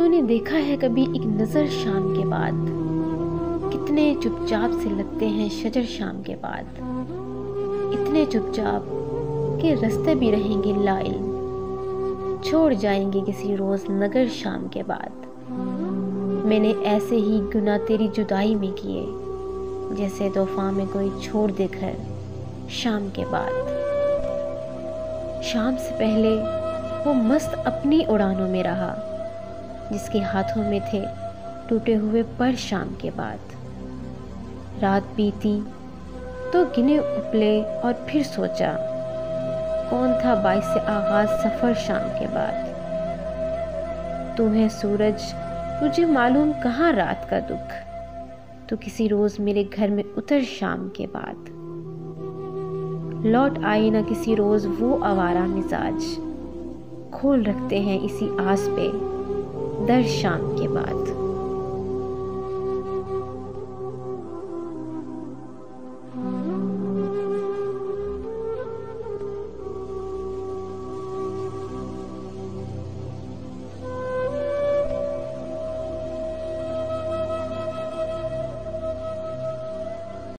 तूने देखा है कभी एक नज़र शाम के बाद। कितने चुपचाप से लगते हैं शजर शाम के बाद। इतने चुपचाप के रास्ते भी रहेंगे लाइल। छोड़ जाएँगे किसी रोज़ नगर शाम के बाद। मैंने ऐसे ही गुना तेरी जुदाई में किए, जैसे तोहफा में कोई छोड़ दे घर शाम के बाद। शाम से पहले वो मस्त अपनी उड़ानों में रहा। जिसके हाथों में थे, टूटे हुए पर शाम के बाद। रात बीती तो गिने उपले और फिर सोचा, कौन था बाइस से आगाज़ सफ़र शाम के बाद? तू है सूरज, तुझे मालूम कहाँ रात का दुख? तो किसी रोज़ मेरे घर में उतर शाम के बाद। लौट आई ना किसी रोज़ वो आवारा मिजाज। खोल रखते हैं इसी आस पे। दर शाम के बाद।